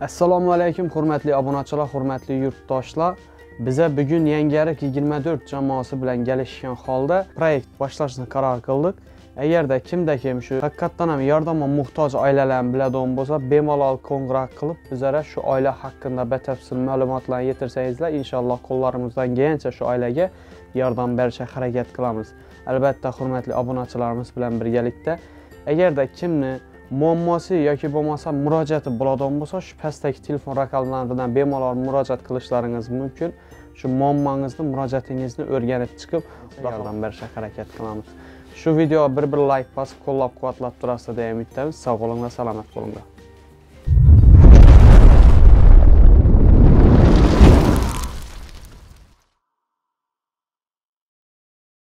assalomu alaykum hurmatli obunachilar hurmatli yurtdoshlar. Biza bugun yangarik 24 jamoasi bilan kelishgan holda proyekt boshlashni qaror qildik. Agarda kimda kim shu haqiqatdan ham yordamga muhtoj oilalarni biladigan bo'lsa bemalol qo'ng'iroq qilib bizlara shu oila haqida batafsil ma'lumotlarni yetirsangizlar inshaalloh qo'llarimizdan kelgancha shu oilaga yordam berishga harakat qilamiz. Albatta hurmatli obunachilarimiz bilan birgalikda agarda kimni muammosi yoki bo'lmasa murojaati bo'ladigan bo'lsa shu pastdagi telefon raqamlaridan bemalol murojaat qilishlaringiz mumkin. Shu muammongizni murojaatingizni o'rganib chiqib yordam berishga harakat qilamiz. Shu video bir bir layk bosib qo'llab quvvatlab turasizlar deya umiddamiz. Sog' bo'linglar salomat bo'linglar